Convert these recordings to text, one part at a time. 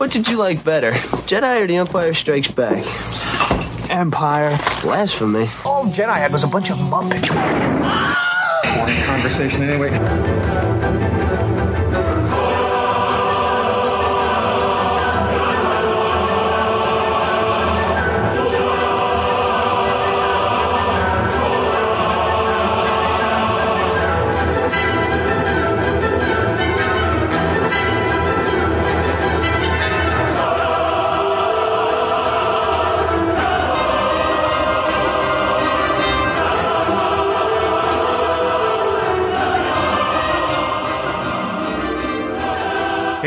What did you like better, Jedi or The Empire Strikes Back? Empire. Blasphemy. All Jedi had was a bunch of muppets. Boring conversation anyway.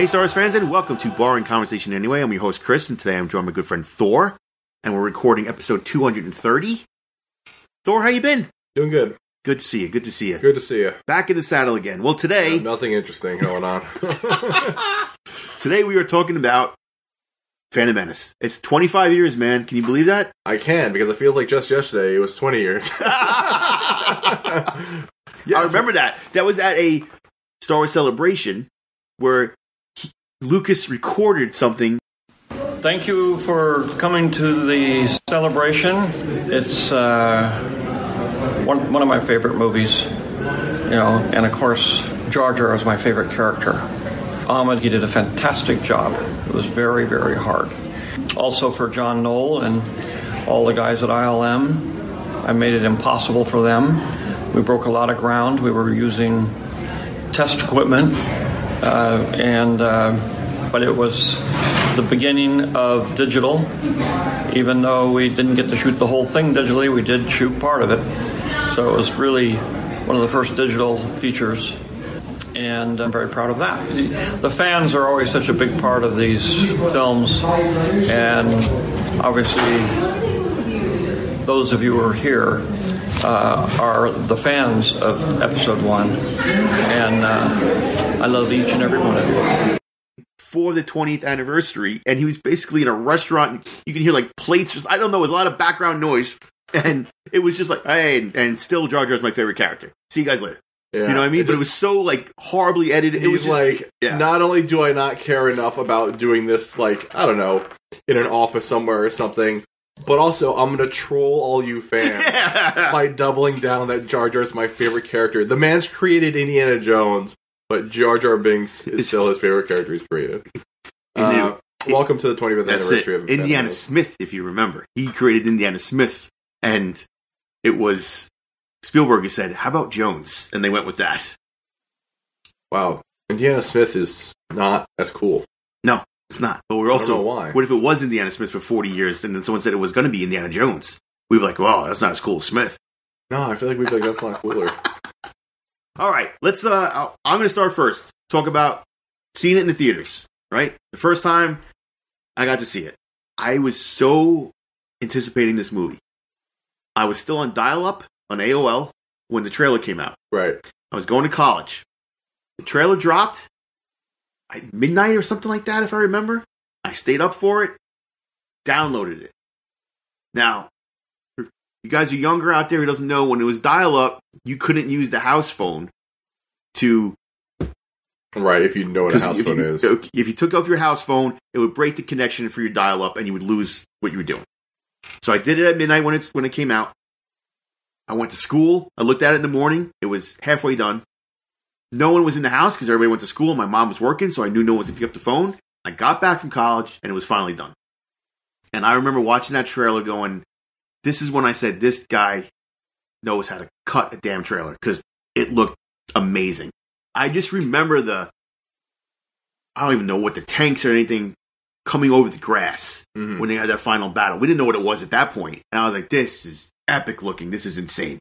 Hey, Star Wars fans, and welcome to Boring Conversation Anyway. I'm your host, Chris, and today I'm joined by my good friend Thor, and we're recording episode 230. Thor, how you been? Doing good. Good to see you. Good to see you. Good to see you. Back in the saddle again. Well, today, Nothing interesting going on. today we are talking about Phantom Menace. It's 25 years, man. Can you believe that? I can because it feels like just yesterday it was 20 years. Yeah, I remember that. That was at a Star Wars celebration where he- Lucas recorded something. Thank you for coming to the celebration. It's uh, one, one of my favorite movies, you know, and of course, Jar Jar is my favorite character. Ahmed, he did a fantastic job. It was very, very hard. Also for John Knoll and all the guys at ILM, I made it impossible for them. We broke a lot of ground. We were using test equipment, and uh, but it was the beginning of digital. Even though we didn't get to shoot the whole thing digitally, we did shoot part of it. So it was really one of the first digital features, and I'm very proud of that. The fans are always such a big part of these films, and obviously, those of you who are here uh, are the fans of episode one, and uh, I love each and every one of you. for the 20th anniversary, and he was basically in a restaurant. And you can hear like plates, just I don't know, it was a lot of background noise, and it was just like, hey, and, and still Jar Jar's my favorite character. See you guys later. Yeah. You know what I mean? but it was so like horribly edited. It was just, like, yeah. not only do I not care enough about doing this, like, I don't know, in an office somewhere or something, but also I'm going to troll all you fans by doubling down that Jar Jar's my favorite character. The man's created Indiana Jones, but Jar Jar Binks is still his favorite character he's created. Uh, welcome to the 25th anniversary it. of Indiana Smith, if you remember, he created Indiana Smith, and it was Spielberg who said, "How about Jones?" And they went with that. Wow. Indiana Smith is not as cool. No, it's not. But we're I don't also know why. What if it was Indiana Smith for forty years, and then someone said it was going to be Indiana Jones? We'd be like, "Wow, that's not as cool as Smith." No, I feel like we'd be like, that's not cooler. All right, let's. Uh, I'm going to start first. Talk about seeing it in the theaters. Right, the first time I got to see it, I was so anticipating this movie. I was still on dial-up on AOL when the trailer came out. Right. I was going to college. The trailer dropped at midnight or something like that, if I remember. I stayed up for it, downloaded it. Now, you guys are younger out there who doesn't know, when it was dial up, you couldn't use the house phone to Right, if you know what a house phone you, is. If you took off your house phone, it would break the connection for your dial up and you would lose what you were doing. So I did it at midnight when it's when it came out. I went to school. I looked at it in the morning. It was halfway done. No one was in the house because everybody went to school. My mom was working, so I knew no one was going to pick up the phone. I got back from college and it was finally done. And I remember watching that trailer going, this is when I said, this guy knows how to cut a damn trailer because it looked amazing. I just remember the, I don't even know what the tanks or anything coming over the grass Mhm. when they had that final battle. We didn't know what it was at that point. And I was like, this is epic looking. This is insane.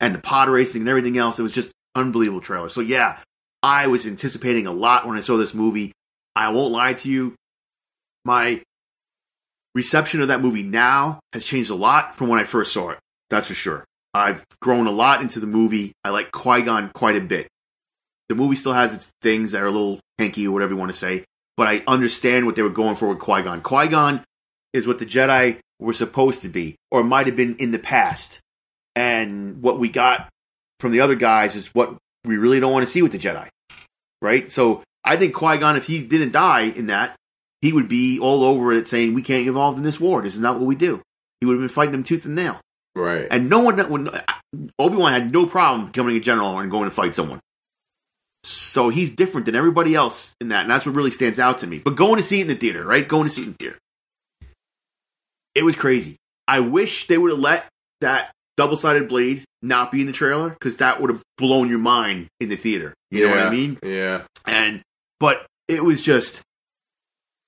And the pod racing and everything else, it was just unbelievable trailer. So yeah, I was anticipating a lot when I saw this movie. I won't lie to you. My reception of that movie now has changed a lot from when I first saw it. That's for sure. I've grown a lot into the movie. I like Qui Gon quite a bit. The movie still has its things that are a little hanky or whatever you want to say, but I understand what they were going for with Qui Gon. Qui Gon is what the Jedi were supposed to be, or might have been in the past. And what we got from the other guys is what we really don't want to see with the Jedi. Right? So I think Qui Gon, if he didn't die in that, he would be all over it saying, "We can't get involved in this war. This is not what we do." He would have been fighting them tooth and nail, Right. and no one, when Obi Wan had no problem becoming a general and going to fight someone. So he's different than everybody else in that, and that's what really stands out to me. But going to see it in the theater, right? Going to see it in the theater, it was crazy. I wish they would have let that double sided blade not be in the trailer because that would have blown your mind in the theater. You know what I mean? Yeah. and but it was just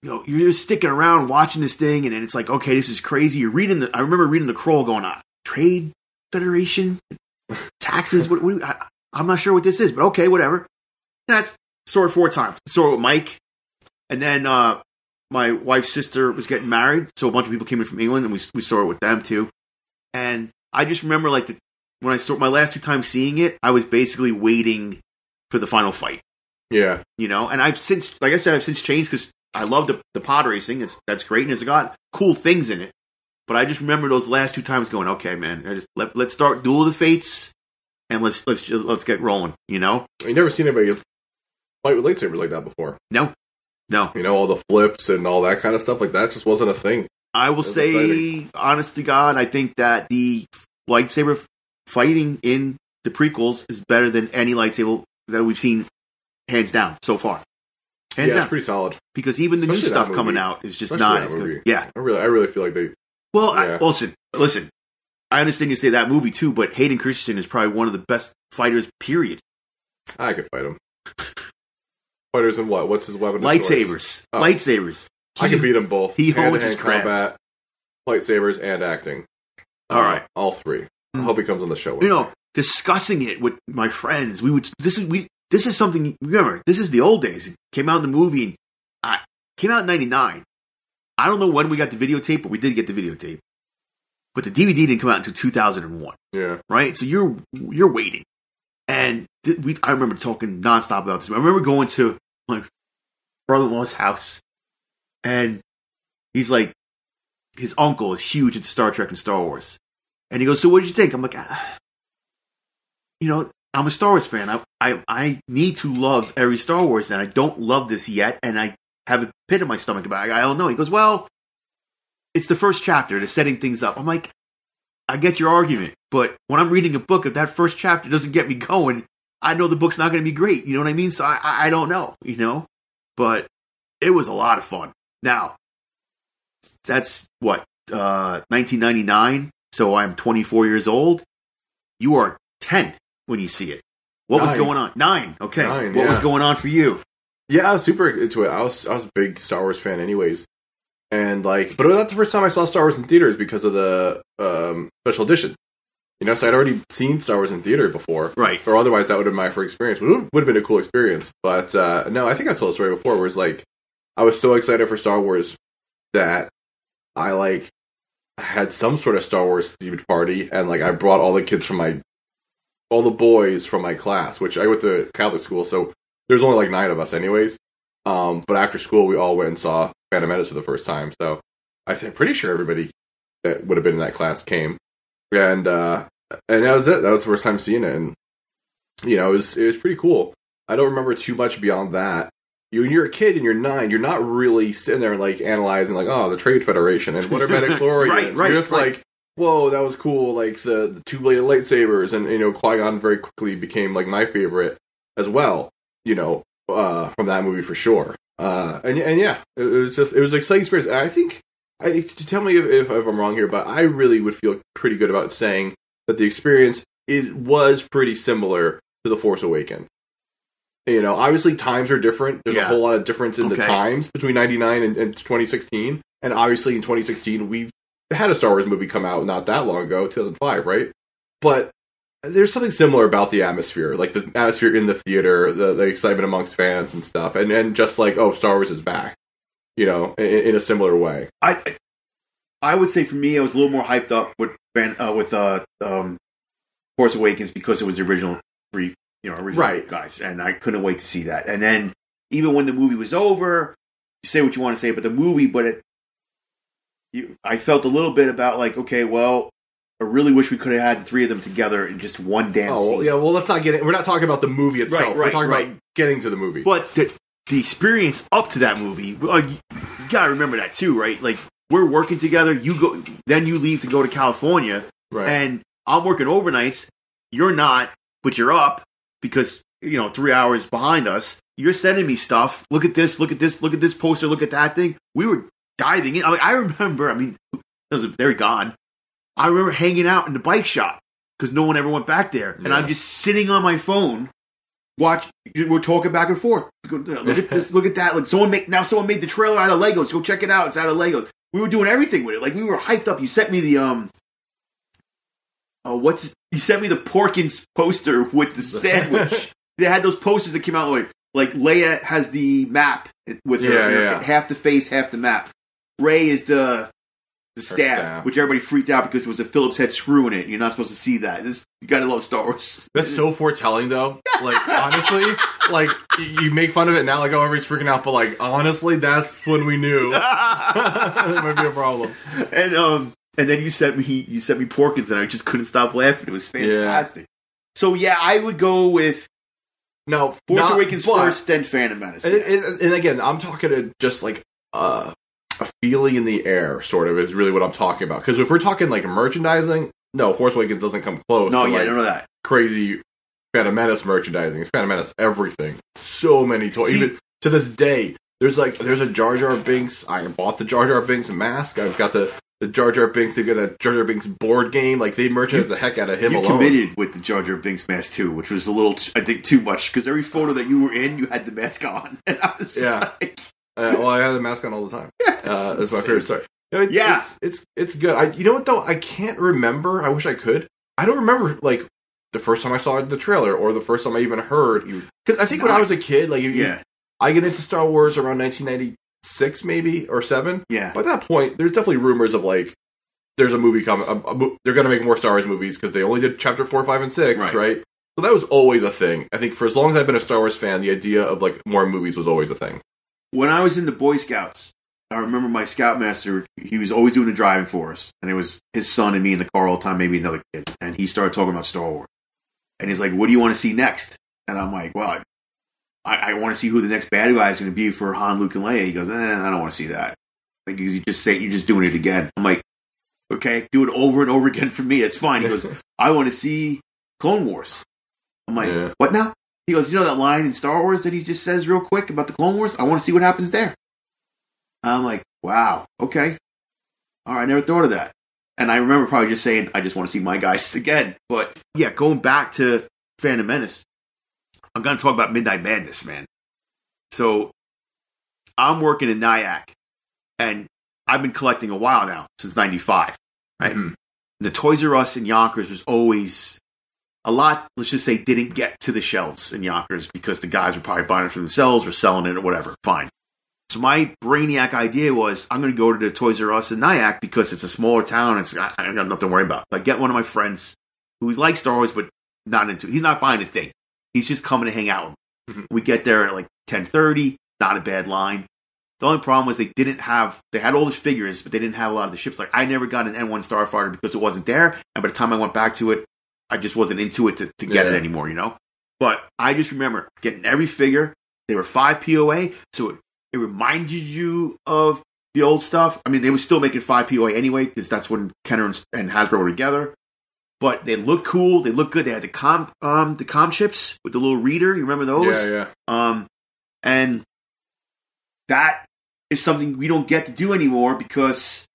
you know you're just sticking around watching this thing and then it's like okay this is crazy. You're reading the i remember reading the crawl going on trade federation? Taxes? What, what I, i'm not sure what this is but okay whatever. And that's saw it four times. Saw it with mike and then uh my wife's sister was getting married so a bunch of people came in from england and we, we saw it with them too. And i just remember like the when i saw my last two times seeing it i was basically waiting for the final fight. Yeah. you know. And I've since, like I said, I've since changed because I love the, the pod racing. It's that's great and it's got cool things in it. But I just remember those last two times going, okay, man, I just let, let's start Duel of the Fates and let's let's just, let's get rolling. You know? You never seen anybody fight with lightsabers like that before. No, no. You know, all the flips and all that kind of stuff like that just wasn't a thing. I will say, exciting. honest to God, I think that the lightsaber fighting in the prequels is better than any lightsaber that we've seen, hands down, so far. Hands yeah, down. it's pretty solid. because even the new Especially stuff coming out is just Especially not as good. Yeah. I really, I really feel like they. Well, I, listen, listen. I understand you say that movie too, but Hayden Christensen is probably one of the best fighters. Period. I could fight him. Fighters and what? What's his weapon? Lightsabers, Oh. lightsabers. I could beat them both. he holds his craft. combat, lightsabers, and acting. Uh, all right. all three. I hmm. hope he comes on the show. You know, discussing it with my friends, we would. This is we. This is something. Remember, this is the old days. It came out in the movie. And I came out in '99. I don't know when we got the videotape, but we did get the videotape. But the DVD didn't come out until 2001. Yeah, right? So you're you're waiting, and th- we I remember talking nonstop about this. I remember going to my brother-in-law's house, and he's like, his uncle is huge into Star Trek and Star Wars, and he goes, "So what did you think?" I'm like, ah, you know, I'm a Star Wars fan. I I I need to love every Star Wars, and I don't love this yet, and I have a pit in my stomach about it. I don't know. He goes, "Well." It's the first chapter. They're setting things up. I'm like, I get your argument, but when I'm reading a book, if that first chapter doesn't get me going, I know the book's not going to be great. You know what I mean? So I, I don't know, you know, but it was a lot of fun. Now, that's what, uh, 1999. So I'm 24 years old. You are 10 when you see it. What was going on? Nine. Okay. Nine, what was going on for you? yeah, I was super into it. I was, I was a big Star Wars fan, anyways. And like, but it was not the first time I saw Star Wars in theaters because of the um, special edition. You know, so I'd already seen Star Wars in theater before, Right. or otherwise that would have been my first experience. Would would have been a cool experience, but uh, no, I think I told a story before. Where it's like I was so excited for Star Wars that I like had some sort of Star Wars themed party, and like I brought all the kids from my all the boys from my class, which I went to Catholic school, so there's only like nine of us, anyways. Um, but after school, we all went and saw Phantom Menace for the first time. So I think pretty sure everybody that would have been in that class came, and uh, and that was it. That was the first time seeing it, and you know, it was it was pretty cool. I don't remember too much beyond that. You, when you're a kid and you're nine, you're not really sitting there like analyzing like, oh, the Trade Federation and what are midi-chlorians. Right, right, you're just right. like, whoa, that was cool. Like the, the two bladed lightsabers, and you know, Qui Gon very quickly became like my favorite as well. You know, uh, from that movie for sure. Uh, and and yeah, it, it was just it was an exciting experience. And I think I to tell me if, if, if I'm wrong here, but I really would feel pretty good about saying that the experience it was pretty similar to the Force Awakens. You know, obviously times are different. There's a whole lot of difference in the times between '99 and, and 2016, and obviously in 2016 we had a Star Wars movie come out not that long ago, 2005, right? But there's something similar about the atmosphere, like the atmosphere in the theater, the, the excitement amongst fans and stuff, and and just like oh, Star Wars is back, you know, in, in a similar way. I I would say for me, I was a little more hyped up with uh, with uh, um, Force Awakens because it was the original three, you know, original Right. guys, and I couldn't wait to see that. And then even when the movie was over, you say what you want to say about the movie, but it, you, I felt a little bit about like, okay, well, I really wish we could have had the three of them together in just one damn Oh well, scene. yeah. Well, let's not get it. We're not talking about the movie itself. Right, We're talking right. about getting to the movie. But the, the experience up to that movie. You gotta remember that too, right? Like we're working together. You go, then you leave to go to California, Right. and I'm working overnights. You're not, but you're up because you know three hours behind us. You're sending me stuff. Look at this. Look at this. Look at this poster. Look at that thing. We were diving in. I, I remember. I mean, those they're gone. I remember hanging out in the bike shop because no one ever went back there, and Yeah. I'm just sitting on my phone. Watch, we're talking back and forth. Look at this, look at that. Like someone make now, someone made the trailer out of Legos. Go check it out. It's out of Legos. We were doing everything with it. Like we were hyped up. You sent me the um, oh, what's you sent me the Porkins poster with the sandwich. they had those posters that came out like like Leia has the map with her, Yeah, yeah. half the face, half the map. Rey is the the staff, staff. which everybody freaked out because it was a Phillips head screw in it. You're not supposed to see that. This, you gotta love Star Wars. That's so foretelling, though. Like honestly, like you make fun of it now, like oh everybody's freaking out, but like honestly, that's when we knew it might be a problem. and um and then you sent me you sent me Porkins and I just couldn't stop laughing. It was fantastic. So yeah, I would go with No, Force not- Awakens but- first, then Phantom Menace. And, and, and again, I'm talking to just like uh, a feeling in the air, sort of, is really what I'm talking about. Because if we're talking like merchandising, no, Force Awakens doesn't come close no, to yeah, like of that. crazy Phantom Menace merchandising. It's Phantom Menace everything. So many toys. See- Even to this day, there's like there's a Jar Jar Binks. I bought the Jar Jar Binks mask. I've got the the Jar Jar Binks. They've got that Jar Jar Binks board game. Like they merchandise the heck out of him You alone. committed with the Jar Jar Binks mask too, which was a little, t- I think, too much because every photo that you were in, you had the mask on, and I was Yeah. like, Uh, well, I had the mask on all the time. Uh, that's my favorite story. No, it- Yeah. it's, it's it's good. I you know what though? I can't remember. I wish I could. I don't remember like the first time I saw the trailer or the first time I even heard. Because I think when I was a kid, like you, yeah, I get into Star Wars around 1996 maybe or seven. yeah, By that point, there's definitely rumors of like there's a movie coming. A, a, they're going to make more Star Wars movies because they only did Chapter four, five, and six, Right. right. So that was always a thing. I think for as long as I've been a Star Wars fan, the idea of like more movies was always a thing. When I was in the Boy Scouts, I remember my scoutmaster. He was always doing the driving for us, and it was his son and me in the car all the time, maybe another kid. And he started talking about Star Wars, and he's like, "What do you want to see next?" And I'm like, "Well, I, I want to see who the next bad guy is going to be for Han, Luke, and Leia." He goes, eh, "I don't want to see that." Like you just say, you're just doing it again. I'm like, "Okay, do it over and over again for me. It's fine." He goes, "I want to see Clone Wars." I'm like, Yeah. "What now?" He goes, "You know that line in Star Wars that he just says real quick about the Clone Wars? I want to see what happens there." I'm like, "Wow, okay, all right, I never thought of that." And I remember probably just saying, "I just want to see my guys again." But yeah, going back to Phantom Menace, I'm going to talk about Midnight Madness, man. So I'm working in Nyack, and I've been collecting a while now since '95. Right, Mhm. the Toys R Us in Yonkers was always a lot. Let's just say didn't get to the shelves in Yonkers because the guys were probably buying it for themselves or selling it or whatever. Fine. So my brainiac idea was I'm going to go to the Toys R Us in Nyack because it's a smaller town. It's I, I got nothing to worry about. I get one of my friends who's like Star Wars but not into. He's not buying a thing. He's just coming to hang out. with me. Mhm. We get there at like 10:30. Not a bad line. The only problem was they didn't have. They had all the figures, but they didn't have a lot of the ships. Like I never got an N1 Starfighter because it wasn't there. And by the time I went back to it, I just wasn't into it to, to get it anymore. You know. But I just remember getting every figure. They were five POA, so it, it reminded you of the old stuff. I mean, they were still making five POA anyway because that's when Kenner and, and Hasbro were together. But they looked cool. They looked good. They had the com um the com chips with the little reader. You remember those? Yeah, yeah. Um, and that is something we don't get to do anymore because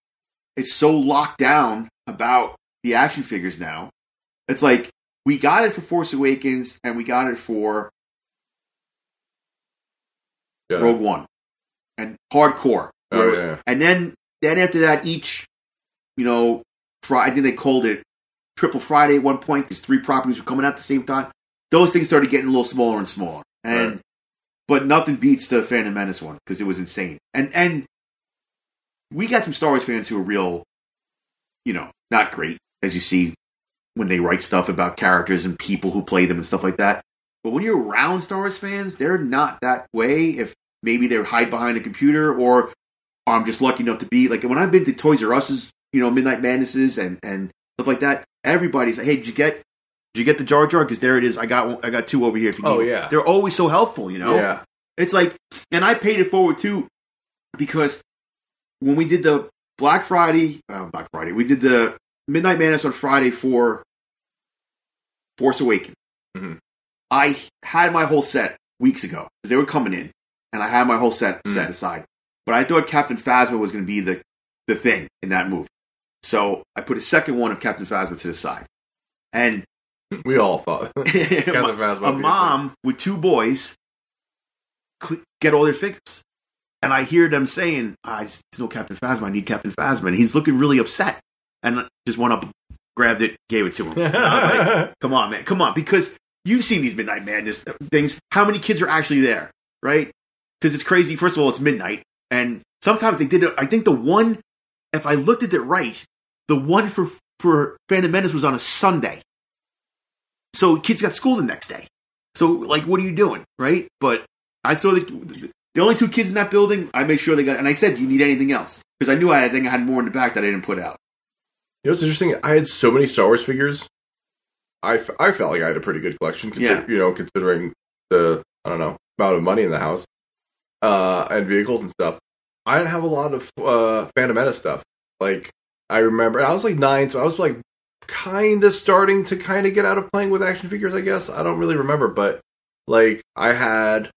it's so locked down about the action figures now. It's like we got it for Force Awakens and we got it for yeah. Rogue One and Hardcore. Oh, yeah. And then then after that, each you know, fri- I think they called it Triple Friday at one point because three properties were coming out at the same time. Those things started getting a little smaller and smaller, and Right. but nothing beats the Phantom Menace one because it was insane. And and we got some Star Wars fans who are real, you know, not great as you see when they write stuff about characters and people who play them and stuff like that. But when you're around Star Wars fans, they're not that way. If maybe they hide behind a computer, or I'm just lucky enough to be like when I've been to Toys R Us's, you know, Midnight Madnesses and and stuff like that. Everybody's like, "Hey, did you get did you get the Jar Jar? Because there it is. I got one, I got two over here. If you Oh, need it." yeah. they're always so helpful. You know, Yeah. It's like, and I paid it forward too because when we did the Black Friday, uh, Black Friday, we did the Midnight Madness on Friday for Force Awakens. Mhm. I had my whole set weeks ago because they were coming in, and I had my whole set set aside. But I thought Captain Phasma was going to be the the thing in that movie, so I put a second one of Captain Phasma to the side, and We all thought. a Phasma a mom with two boys cl- get all their figures. And I hear them saying, I just know Captain Phasma, I need Captain Phasma. And he's looking really upset. And just went up, grabbed it, gave it to him. And I was like, come on, man, come on. Because you've seen these Midnight Madness things. How many kids are actually there, right? Because it's crazy. First of all, it's midnight. And sometimes they did it. I think the one, if I looked at it right, the one for, for Phantom Menace was on a Sunday. So kids got school the next day. So like, what are you doing, right? But I saw the the only two kids in that building. I made sure they got, and I said, "Do you need anything else?" Because I knew I, I think I had more in the back that I didn't put out. You know what's interesting? I had so many Star Wars figures. I, f- I felt like I had a pretty good collection, consider- Yeah. you know, considering the I don't know amount of money in the house, uh, and vehicles and stuff. I didn't have a lot of uh, Phantom Menace stuff. Like I remember, I was like nine, so I was like kind of starting to kind of get out of playing with action figures. I guess I don't really remember, but like I had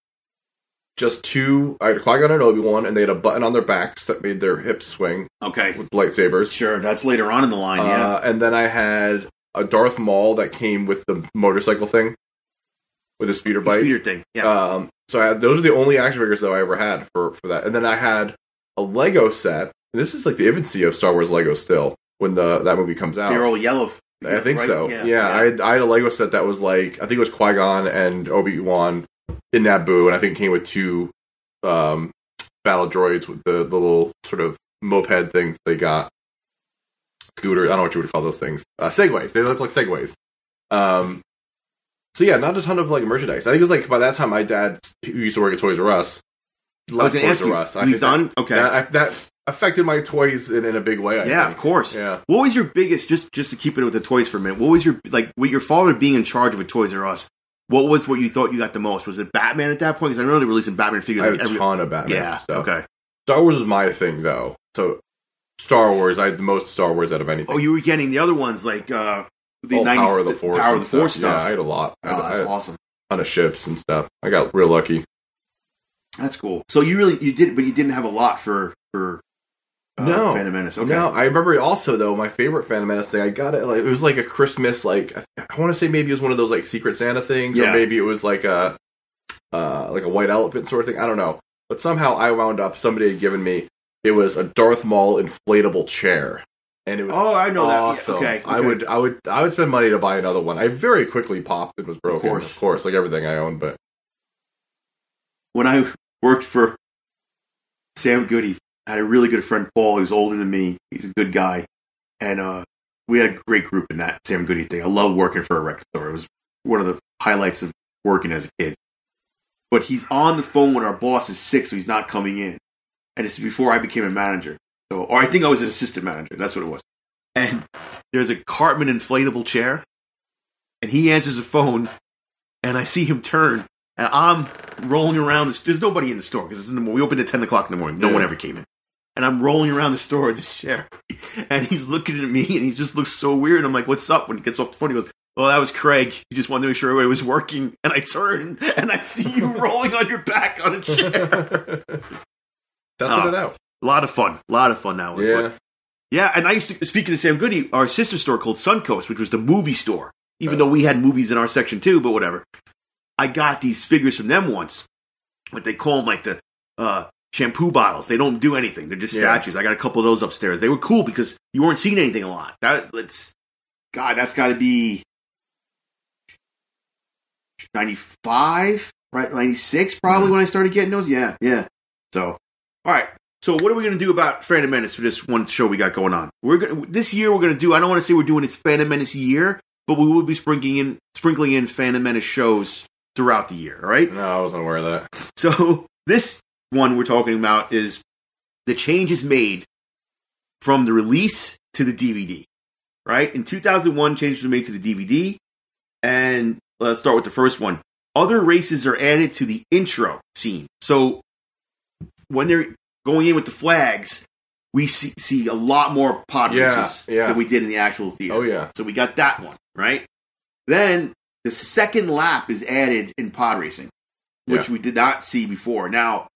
just two. I had a Qui Gon and Obi Wan, and they had a button on their backs that made their hips swing Okay, with lightsabers. sure. That's later on in the line. Yeah. Uh, and then I had a Darth Maul that came with the motorcycle thing, with a speeder The bike. speeder thing. Yeah. Um, so I had, those are the only action figures though I ever had for for that. And then I had a Lego set. And this is like the infancy of Star Wars Lego still when the that movie comes out. They're all yellow. I think right? so. Yeah, I, had, I had a Lego set that was like I think it was Qui Gon and Obi Wan in Naboo, and I think it came with two um, battle droids with the, the little sort of moped things they got. Scooters, I don't know what you would call those things. Uh, segways. They look like segways. Um, so yeah, not a ton of like merchandise. I think it was like by that time my dad, who used to work at Toys R Us, I was left going to Toys. R Us. I he's think that- done. Okay. That, that affected my toys in, in a big way. I yeah, think. of course. Yeah. What was your biggest? Just just to keep it with the toys for a minute. What was your like? With your father being in charge of a Toys R Us, what was what you thought you got the most? Was it Batman at that point? Because I know they're releasing Batman figures. I had like, a every- ton of Batman Yeah. stuff. Okay. Star Wars was my thing though. So Star Wars, I had the most Star Wars out of anything. Oh, you were getting the other ones like uh the All 90 Power of the Force. Power of the Force stuff. Yeah. I had a lot. I oh, had, that's had a awesome. ton of ships and stuff. I got real lucky. That's cool. So you really you did, but you didn't have a lot for for uh, No. Phantom Menace. Okay. No, I remember also though my favorite Phantom Menace thing. I got it like it was like a Christmas like I, I want to say maybe it was one of those like Secret Santa things, Yeah. or maybe it was like a uh like a white elephant sort of thing. I don't know, but somehow I wound up somebody had given me it was a Darth Maul inflatable chair, and it was Oh, I know that. Yeah, awesome. okay, I would I would I would spend money to buy another one. I very quickly popped and was broken, course. of course, like everything I own, but. when I worked for Sam Goody, I had a really good friend Paul who's older than me. He's a good guy, and uh, we had a great group in that Sam Goody thing. I love working for a record store. It was one of the highlights of working as a kid. But he's on the phone when our boss is sick, so he's not coming in, and it's before I became a manager. So, or I think I was an assistant manager. That's what it was. And there's a Cartman inflatable chair, and he answers the phone, and I see him turn, and I'm rolling around. There's nobody in the store because it's in the morning. We opened at ten o'clock in the morning. No Yeah. one ever came in, and I'm rolling around the store in this chair, and he's looking at me, and he just looks so weird. I'm like, "What's up?" When he gets off the phone, he goes, "Well, that was Craig. He just wanted to make sure everybody was working." And I turn, and I see you rolling on your back on a chair. Testing Oh. it out. A lot of fun. A lot of fun that was. Yeah. But- yeah, and I used to, speaking of Sam Goody, our sister store called Suncoast, which was the movie store, even though we had movies in our section too, but whatever. I got these figures from them once, but they call them like the uh, shampoo bottles. They don't do anything. They're just Yeah. statues. I got a couple of those upstairs. They were cool because you weren't seeing anything a lot. That, let's, God, that's got to be 95, right? 96 probably when I started getting those. Yeah, yeah. So, all right. So what are we going to do about Phantom Menace for this one show we got going on? We're going this year we're going to do. I don't want to say we're doing this Phantom Menace year, but we will be sprinkling in sprinkling in Phantom Menace shows throughout the year. All right. No, I wasn't aware of that. So this one we're talking about is the changes made from the release to the DVD. Right in 2001, changes were made to the DVD, and let's start with the first one. other races are added to the intro scene. So when they're going in with the flags, we see, see a lot more pod Yeah, races yeah. than we did in the actual theater. Oh, yeah. So we got that one, right? Then the second lap is added in pod racing, which Yeah. we did not see before. Now,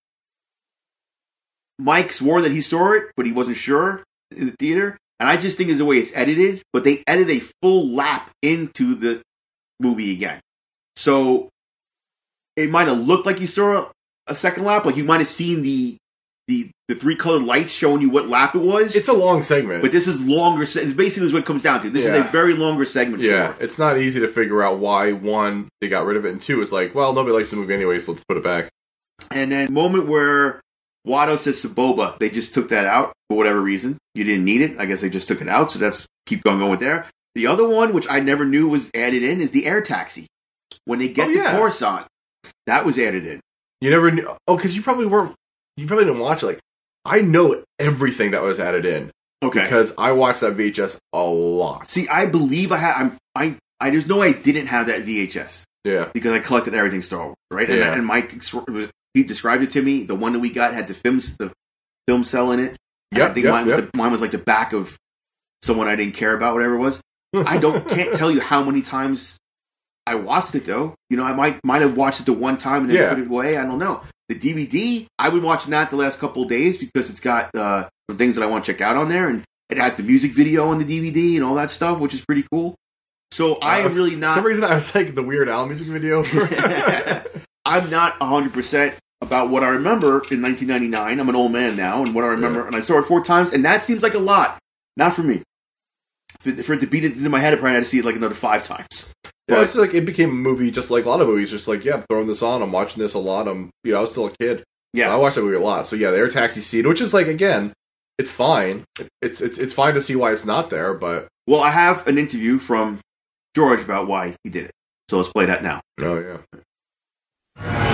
Mike swore that he saw it, but he wasn't sure in the theater. And I just think is the way it's edited, but they edit a full lap into the movie again. So it might have looked like you saw a second lap, like you might have seen the the the three colored lights showing you what lap it was. It's a long segment. but this is longer. se- It's basically what it comes down to. This is a very longer segment. yeah, it's not easy to figure out why one they got rid of it, and two is like, well, nobody likes the movie anyway, so let's put it back. And then moment where Watto says Saboba, they just took that out for whatever reason. You didn't need it. I guess they just took it out. So that's keep going going with there. The other one, which I never knew was added in, is the air taxi. When they get Oh, to yeah. Coruscant, that was added in. You never knew. Oh, because you probably weren't. You probably didn't watch it. Like, I know everything that was added in Okay. because I watched that VHS a lot. See, I believe I had. I'm. I. I. There's no way I didn't have that VHS Yeah, because I collected everything Star Wars, right? And, Yeah. and Mike was- he described it to me. The one that we got had the films, the film cell in it. And I think yep, mine, was yep. the, mine was like the back of someone I didn't care about, whatever it was. I don't can't tell you how many times I watched it though. You know, I might might have watched it the one time and then Yeah. put it away. I don't know. The DVD, I've been watching that the last couple of days because it's got uh, some things that I want to check out on there, and it has the music video on the DVD and all that stuff, which is pretty cool. So I am was- really For not. some reason, I was like the Weird Al music video. I'm not 100% about what I remember in 1999. I'm an old man now, and what I remember, and I saw it four times, and that seems like a lot. Not for me. For, for it to beat it into my head, I probably had to see it like another five times. yeah, it's like it became a movie, just like a lot of movies. Just like, yeah, I'm throwing this on. I'm watching this a lot. I'm, you know, I was still a kid. Yeah. I watched that movie a lot. So yeah, the air taxi scene, which is like again, it's fine. It's it's it's fine to see why it's not there, but Well, I have an interview from George about why he did it. So let's play that now. oh yeah.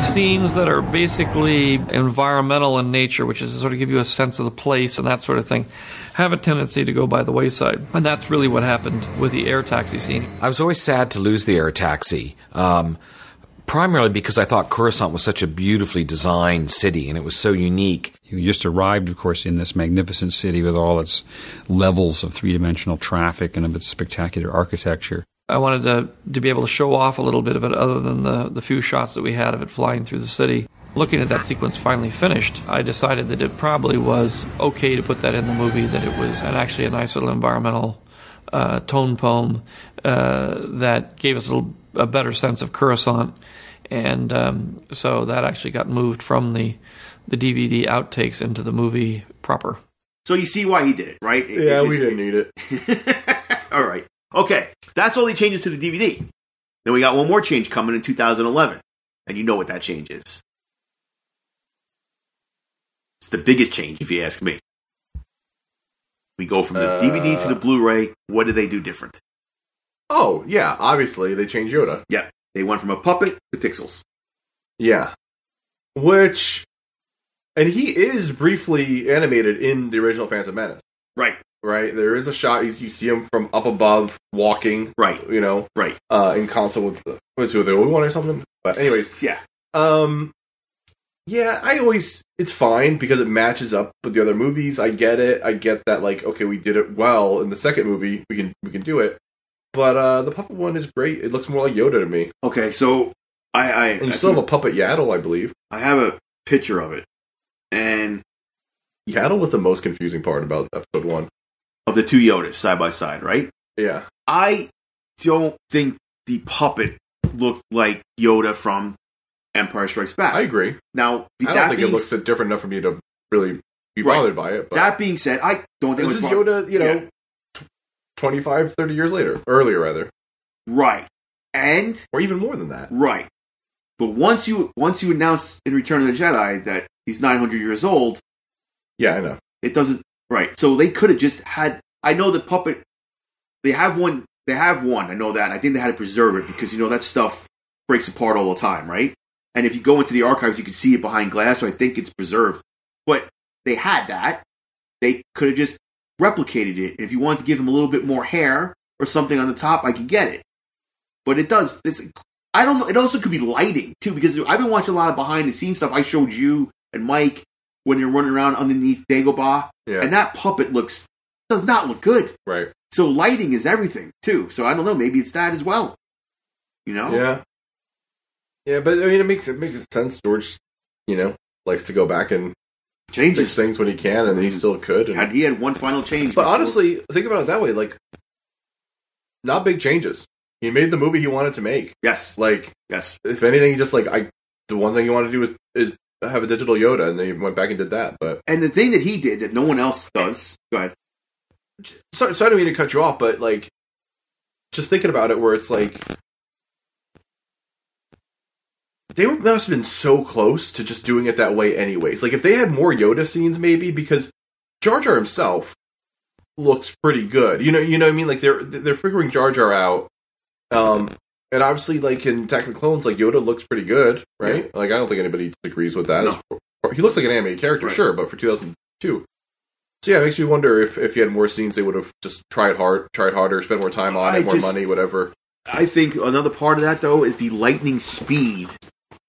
Scenes that are basically environmental in nature, which is to sort of give you a sense of the place and that sort of thing, have a tendency to go by the wayside. And that's really what happened with the air taxi scene. I was always sad to lose the air taxi. Um, primarily because I thought Coruscant was such a beautifully designed city and it was so unique. You just arrived, of course, in this magnificent city with all its levels of three dimensional traffic and of its spectacular architecture. I wanted to, to be able to show off a little bit of it other than the, the few shots that we had of it flying through the city. Looking at that sequence finally finished, I decided that it probably was okay to put that in the movie, that it was and actually a nice little environmental uh, tone poem uh, that gave us a, little, a better sense of Coruscant. And um, so that actually got moved from the, the DVD outtakes into the movie proper. So you see why he did it, right? It- Yeah, it- we didn't need it. All right. Okay. That's all the changes to the DVD. Then we got one more change coming in 2011. And you know what that change is. It's the biggest change, if you ask me. We go from the Uh, DVD to the Blu ray. What do they do different? Oh yeah, obviously they changed Yoda. Yeah. They went from a puppet to pixels. Yeah, which, and he is briefly animated in the original Phantom Menace. Right. Right, there is a shot. You you see him from up above walking. Right. You know, Right. uh, in concert with the, with the Obi Wan or something. But anyways, Yeah. Um, yeah, I always it's fine because it matches up with the other movies. I get it. I get that. Like, okay, we did it well in the second movie. We can we can do it. But uh the puppet one is great. It looks more like Yoda to me. Okay. So I, I, And you I, still have a puppet Yaddle, I believe. I have a picture of it. And Yaddle was the most confusing part about episode one. Of the two Yodas side by side, right? Yeah, I don't think the puppet looked like Yoda from Empire Strikes Back. I agree. now, I don't think it looks different enough for me to really be Right. bothered by it. But that being said, I don't think this it is Yoda, you know, Yeah. tw 25, 30 years later, earlier rather, right, and or even more than that. right. But once you once you announce in Return of the Jedi that he's 900 years old, Yeah, I know. it doesn't right. So they could have just had. I know the puppet. They have one. They have one. I know that. I think they had to preserve it because you know that stuff breaks apart all the time, right? And if you go into the archives, you can see it behind glass. So I think it's preserved. But they had that. They could have just replicated it. And If you wanted to give him a little bit more hair or something on the top, I could get it. But it does. It's I don't know. It also could be lighting too, because I've been watching a lot of behind the scenes stuff. I showed you and Mike when you're running around underneath Dagobah, Yeah. and that puppet looks does not look good. right. So lighting is everything too. So I don't know. Maybe it's that as well. You know? Yeah. Yeah, but I mean, it makes it makes sense. George, you know, likes to go back and fix Changes. things when he can, and he mm-hmm. still could. And, And he had one final change. but before- honestly, think about it that way. Like, not big changes. He made the movie he wanted to make. yes, Like, yes. if anything, he just like I. The one thing he wanted to do is is have a digital Yoda, and they went back and did that. But And the thing that he did that no one else does. Go ahead. sorry, sorry, I didn't mean to cut you off, but like, just thinking about it, where it's like they must have been so close to just doing it that way, anyways. Like, if they had more Yoda scenes, maybe because Jar Jar himself looks pretty good. You know, you know what I mean? Like they're they're figuring Jar Jar out. Um, and obviously, like in Attack of the Clones, like Yoda looks pretty good, right? Like I don't think anybody disagrees with that. No. He looks like an animated character, Right. sure, but for 2002. So yeah, it makes me wonder if if you had more scenes, they would have just tried hard, tried harder, spent more time on I it, more just- money, whatever. I think another part of that though is the lightning speed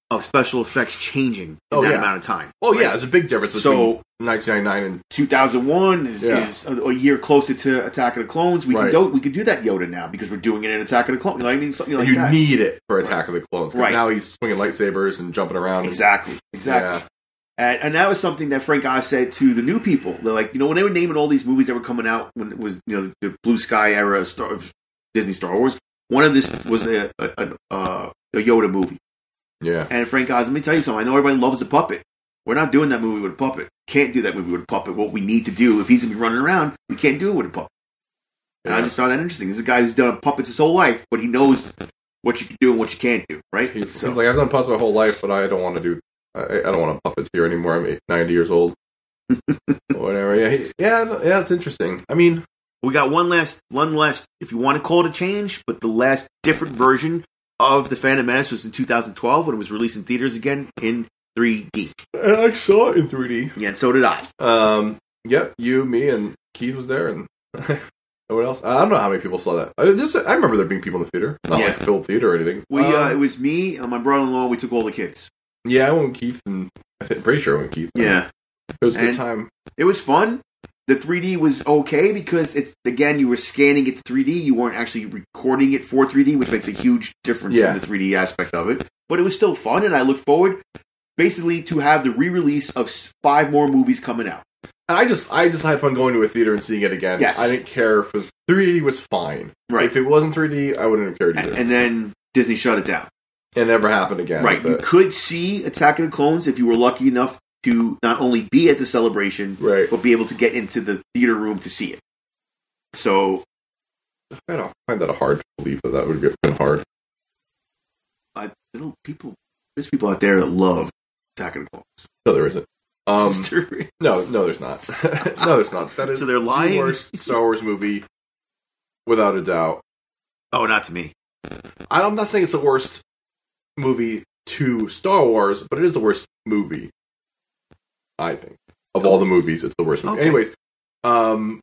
of special effects changing in Oh, that yeah. amount of time. Oh right? yeah, there's a big difference between So 1999 and 2001 is, Yeah. is a, a year closer to Attack of the Clones. We Right. can do we could do that Yoda now because we're doing it in Attack of the Clones. You know what I mean? Something like you that. need it for Attack of the Clones. Right. Now he's swinging lightsabers and jumping around. and- exactly, exactly. Yeah. And, and that was something that Frank Oz said to the new people. They're like, you know, when they were naming all these movies that were coming out when it was, you know, the Blue Sky era of, Star, of Disney Star Wars, one of this was a a, a, a a Yoda movie. Yeah. And Frank Oz, let me tell you something. I know everybody loves the puppet. We're not doing that movie with a puppet. Can't do that movie with a puppet. What we need to do, if he's gonna be running around, we can't do it with a puppet. And I just found that interesting. This is a guy who's done puppets his whole life, but he knows what you can do and what you can't do, right? He's, So- he's like, I've done puppets my whole life, but I don't want to do. I, I don't want to puppets here anymore. I'm eight- 90 years old. Whatever. Yeah. he- yeah. Yeah. It's interesting. I mean, We got one last, one last, if you want to call it a change, but the last different version of the Phantom Menace was in 2012 when it was released in theaters again in 3D. and I saw it in 3D. Yeah, and so did I. Um. Yep. You, me, and Keith was there, and what else? I don't know how many people saw that. I, there's a, I remember there being people in the theater, not Yeah. like filled theater or anything. We, uh, Um, it was me and my brother-in-law. We took all the kids. yeah, I went with Keith, and I think pretty sure I went with Keith. Yeah, it was a good time. it was fun. The 3D was okay because it's again you were scanning it to 3D. You weren't actually recording it for 3D, which makes a huge difference Yeah. in the 3D aspect of it. But it was still fun, and I look forward basically to have the re-release of five more movies coming out. And I just, I just had fun going to a theater and seeing it again. Yes. I didn't care if it 3D was fine. Right. If it wasn't 3D, I wouldn't have cared And, either. and then Disney shut it down. it never happened again. right. You it. could see Attack of the Clones if you were lucky enough to not only be at the celebration, Right. but be able to get into the theater room to see it. So I don't find that a hard to believe that that would have been hard. I, little people, there's people out there that love Attack the No, there isn't. Um, no, no, there's not. no, there's not. That is So they're lying? the worst Star Wars movie, without a doubt. Oh, not to me. I- I'm not saying it's the worst movie to Star Wars, but it is the worst movie. I think of all the movies, it's the worst movie. Okay. Anyways, um,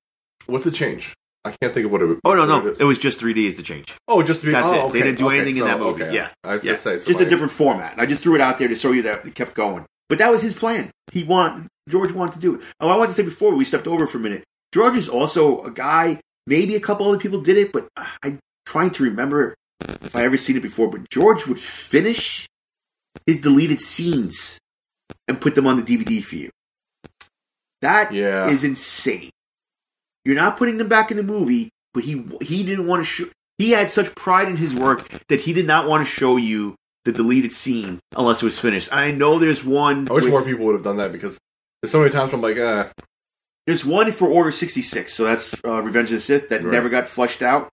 what's the change? I can't think of what it. Oh no, no, it is. it was just 3D is the change. Oh, just to be. That's oh, it. okay, They didn't do okay, anything in that movie. okay. Yeah, I was yeah. say so just a different format. I just threw it out there to show you that it kept going. But that was his plan. He want George wanted to do it. Oh, I wanted to say before we stepped over for a minute. George is also a guy. Maybe a couple other people did it, but I'm trying to remember if I ever seen it before. But George would finish his deleted scenes and put them on the DVD for you. That is Yeah. insane. You're not putting them back in the movie, but he he didn't want to show. He had such pride in his work that he did not want to show you the deleted scene unless it was finished. I know there's one. I wish with- more people would have done that because there's so many times I'm like, eh, There's one for Order 66, so that's uh, Revenge of the Sith that Right. never got flushed out.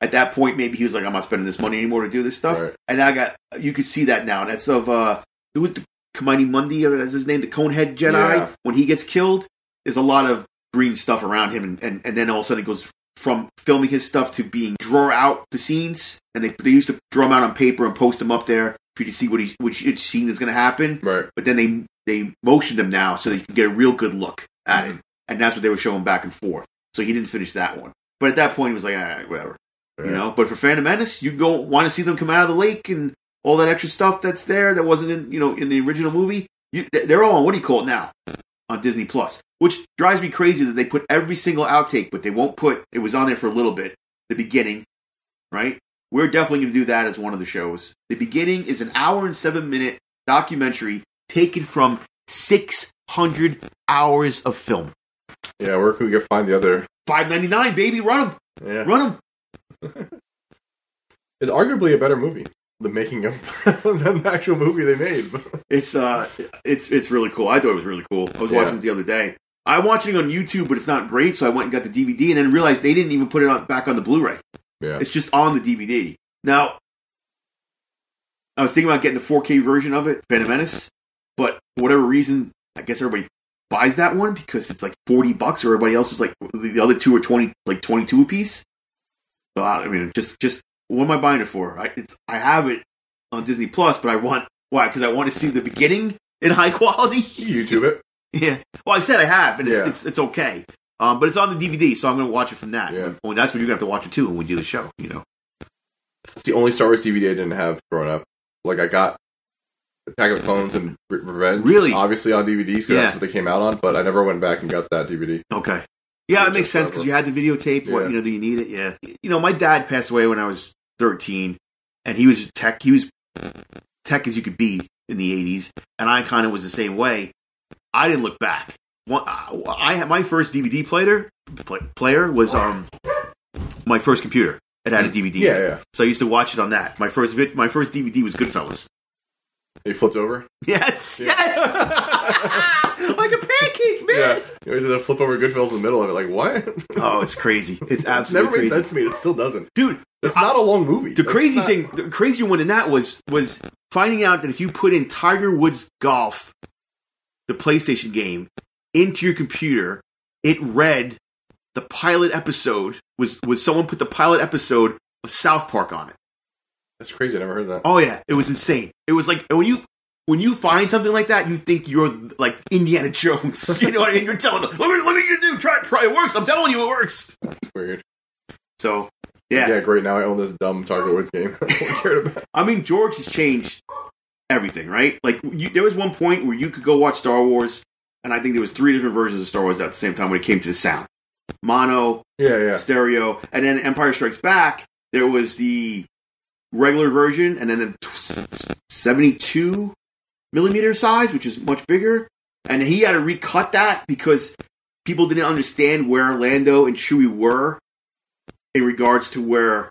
At that point, maybe he was like, "I'm not spending this money anymore to do this stuff." Right. And I got you could see that now. And that's of uh, who was the Kamini Mundi? uh, That's his name, the Conehead Jedi. Yeah. When he gets killed, there's a lot of green stuff around him, and, and, and then all of a sudden it goes from filming his stuff to being draw out the scenes, and they they used to draw them out on paper and post them up there for you to see what he which each scene is going to happen. right. But then they they motioned him now so that you can get a real good look at Mm-hmm. it, and that's what they were showing back and forth. So he didn't finish that one. But at that point, he was like, all right, whatever, you know. But for Phantom Menace, you go want to see them come out of the lake and all that extra stuff that's there that wasn't in you know in the original movie. You, they're all on what do you call it now on Disney Plus, which drives me crazy that they put every single outtake, but they won't put it was on there for a little bit, the beginning, right? We're definitely going to do that as one of the shows. The beginning is an hour and seven minute documentary taken from 600 hours of film. Yeah, where can we get find the other? Five ninety nine, baby, run them, Yeah, run them. it's arguably a better movie. The making of the actual movie they made. It's uh, it's it's really cool. I thought it was really cool. I was Yeah. watching it the other day. I'm watching it on YouTube, but it's not great, so I went and got the DVD, and then realized they didn't even put it on, back on the Blu-ray. Yeah, It's just on the DVD. Now, I was thinking about getting the 4K version of it, Phantom Menace, but for whatever reason, I guess everybody buys that one because it's like 40 bucks, or everybody else is like the other two are 20, like 22 a piece. So I I mean, just just what am I buying it for? I it's I have it on Disney Plus, but I want why? Because I want to see the beginning in high quality. YouTube it. Yeah. Well, I said I have, and it's Yeah. it's, it's okay. Um, but it's on the DVD, so I'm going to watch it from that. Yeah. Well, that's when you're going to have to watch it too when we do the show. You know. It's the only Star Wars DVD I didn't have growing up. Like I got Attack of the Clones and Revenge, Really? obviously on DVDs because Yeah. that's what they came out on. But I never went back and got that DVD. Okay. Yeah, it makes sense because you had the videotape. What Yeah. you know? Do you need it? Yeah. You know, my dad passed away when I was 13, and he was tech. He was tech as you could be in the 80s, and I kind of was the same way. I didn't look back. One, I had my first DVD player. Play, player was um my first computer. It had a DVD. Yeah, yeah. So I used to watch it on that. My first vid, my first DVD was Goodfellas. He flipped over. Yes, Yeah. yes, like a pancake, man. Yeah, he always had to flip over Goodfellas in the middle of it. Like what? Oh, it's crazy. It's It absolutely never made sense to me. It still doesn't. dude. It's not a long movie. The crazy not- thing, the crazier one than that was was finding out that if you put in Tiger Woods Golf, the PlayStation game, into your computer, it read the pilot episode was was someone put the pilot episode of South Park on it. That's crazy. I never heard that. Oh yeah, it was insane. It was like when you when you find something like that, you think you're like Indiana Jones. You know what I mean? You're telling them, let me let me do try try it works. I'm telling you it works. Weird. So Yeah. yeah, great. Now I own this dumb Tiger Woods game. I about. I mean George has changed everything, right? Like you, there was one point where you could go watch Star Wars, and I think there was three different versions of Star Wars at the same time when it came to the sound, mono, Yeah, yeah. stereo, and then Empire Strikes Back. There was the regular version, and then the seventy-two millimeter size, which is much bigger. And he had to recut that because people didn't understand where Lando and Chewie were in regards to where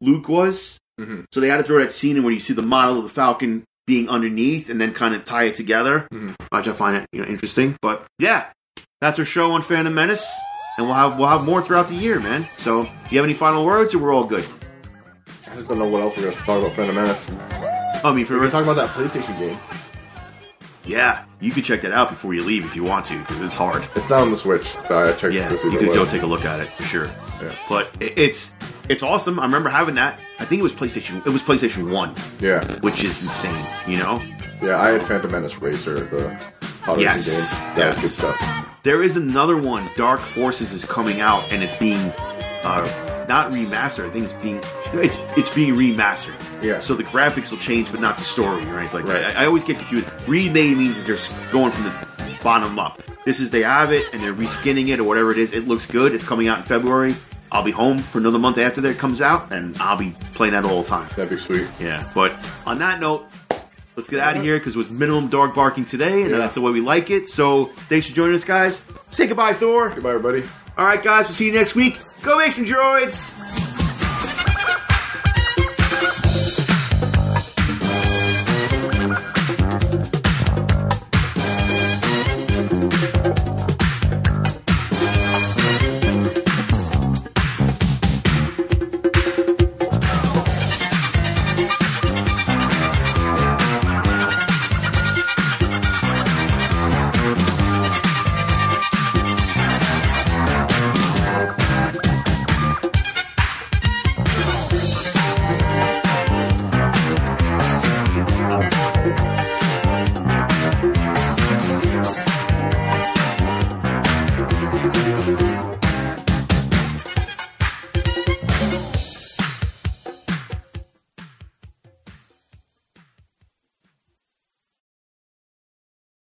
Luke was. Mhm. So they had to throw that scene in where you see the model of the Falcon being underneath, and then kind of tie it together. Mhm. Which I find it you know interesting. But yeah, that's our show on Phantom Menace, and we'll have we'll have more throughout the year, man. So, do you have any final words, or we're all good? I just don't know what else we're going to talk about Phantom Menace. I mean, for We're rest, talking about that PlayStation game. yeah, you can check that out before you leave if you want to, because it's hard. It's not on the Switch. So I checked Yeah, you could go take a look at it for sure. Yeah. But it- it's it's awesome. I remember having that. I think it was PlayStation. It was PlayStation One, Yeah, which is insane. You know, yeah. I had Phantom Menace Racer, the Yes. game. That Yes. was good stuff. there is another one. Dark Forces is coming out, and it's being uh, not remastered. I think it's being it's it's being remastered. Yeah. So the graphics will change, but not the story, right? Like Right. I, I always get confused. Remade means they're going from the bottom up. This is they have it and they're reskinning it or whatever it is. It looks good. It's coming out in February. I'll be home for another month after that comes out, and I'll be playing that all the time. That'd be sweet. Yeah. But on that note, let's get out of here because it was minimum dog barking today, and Yeah. that's the way we like it. So thanks for joining us, guys. Say goodbye, Thor. Goodbye, everybody. All right, guys. We'll see you next week. Go make some droids.